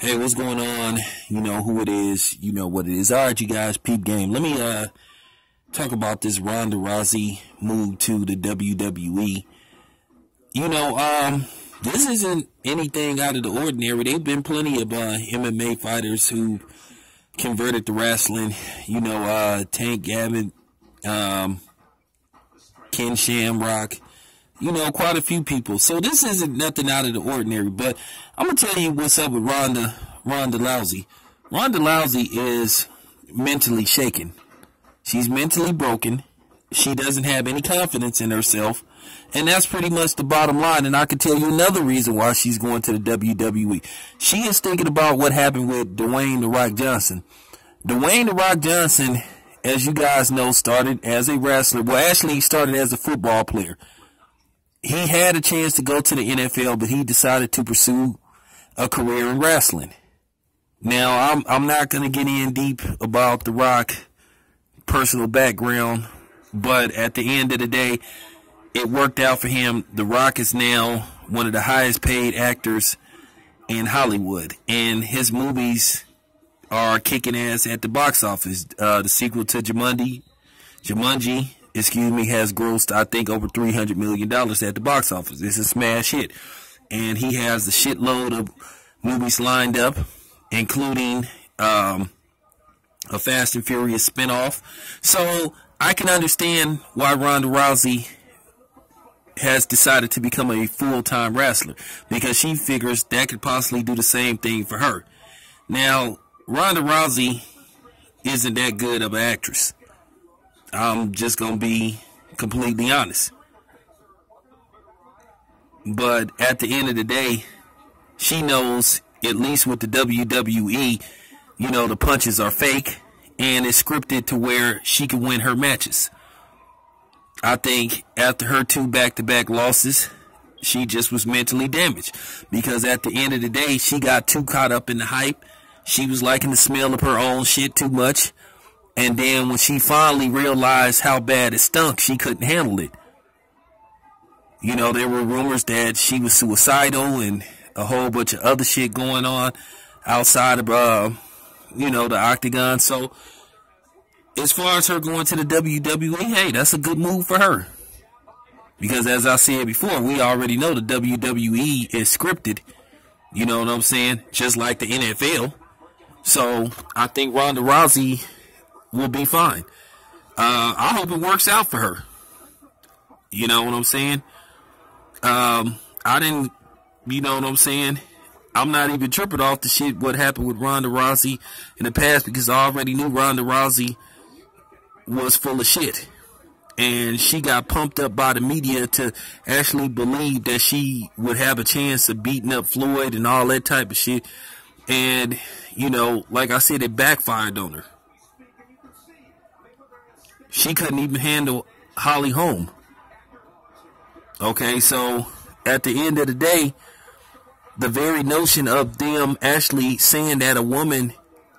Hey, what's going on? You know who it is. You know what it is. All right, you guys, peep game. Let me uh talk about this Ronda Rousey move to the WWE. You know, um, this isn't anything out of the ordinary. There've been plenty of uh, MMA fighters who converted to wrestling. You know, uh, Tank Gavin, um, Ken Shamrock you know, quite a few people. So this isn't nothing out of the ordinary. But I'm gonna tell you what's up with Ronda Ronda Rousey. Ronda Rousey is mentally shaken. She's mentally broken. She doesn't have any confidence in herself. And that's pretty much the bottom line. And I can tell you another reason why she's going to the WWE. She is thinking about what happened with Dwayne The Rock Johnson. Dwayne The Rock Johnson, as you guys know, started as a wrestler. Well, actually, he started as a football player he had a chance to go to the NFL, but he decided to pursue a career in wrestling. Now, I'm I'm not going to get in deep about The Rock personal background, but at the end of the day, it worked out for him. The Rock is now one of the highest paid actors in Hollywood, and his movies are kicking ass at the box office. Uh, the sequel to Jumanji, Jumanji excuse me, has grossed, I think, over $300 million at the box office. It's a smash hit. And he has a shitload of movies lined up, including um, a Fast and Furious spinoff. So I can understand why Ronda Rousey has decided to become a full-time wrestler because she figures that could possibly do the same thing for her. Now, Ronda Rousey isn't that good of an actress. I'm just going to be completely honest. But at the end of the day, she knows, at least with the WWE, you know, the punches are fake and it's scripted to where she can win her matches. I think after her two back to back losses, she just was mentally damaged because at the end of the day, she got too caught up in the hype. She was liking the smell of her own shit too much. And then when she finally realized how bad it stunk, she couldn't handle it. You know, there were rumors that she was suicidal and a whole bunch of other shit going on outside of, uh, you know, the octagon. So, as far as her going to the WWE, hey, that's a good move for her. Because as I said before, we already know the WWE is scripted. You know what I'm saying? Just like the NFL. So, I think Ronda Rousey will be fine. Uh, I hope it works out for her. You know what I'm saying? Um, I didn't, you know what I'm saying? I'm not even tripping off the shit what happened with Ronda Rousey in the past because I already knew Ronda Rousey was full of shit. And she got pumped up by the media to actually believe that she would have a chance of beating up Floyd and all that type of shit. And, you know, like I said, it backfired on her. She couldn't even handle Holly Holm. Okay, so at the end of the day, the very notion of them actually saying that a woman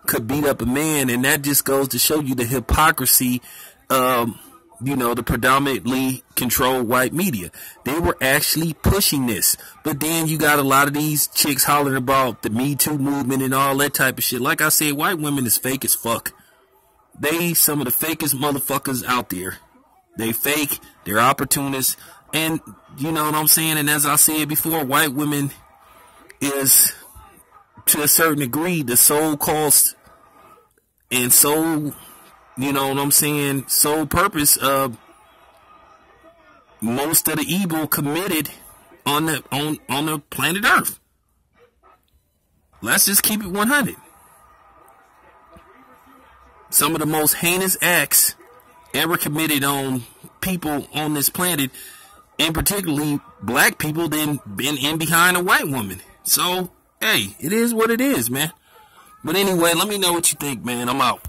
could beat up a man, and that just goes to show you the hypocrisy um, you know, the predominantly controlled white media. They were actually pushing this. But then you got a lot of these chicks hollering about the Me Too movement and all that type of shit. Like I said, white women is fake as fuck. They some of the fakest motherfuckers out there. They fake, they're opportunists, and you know what I'm saying? And as I said before, white women is to a certain degree the sole cost and sole you know what I'm saying, sole purpose of most of the evil committed on the on on the planet Earth. Let's just keep it 100 some of the most heinous acts ever committed on people on this planet, and particularly black people, then been in behind a white woman. So, hey, it is what it is, man. But anyway, let me know what you think, man. I'm out.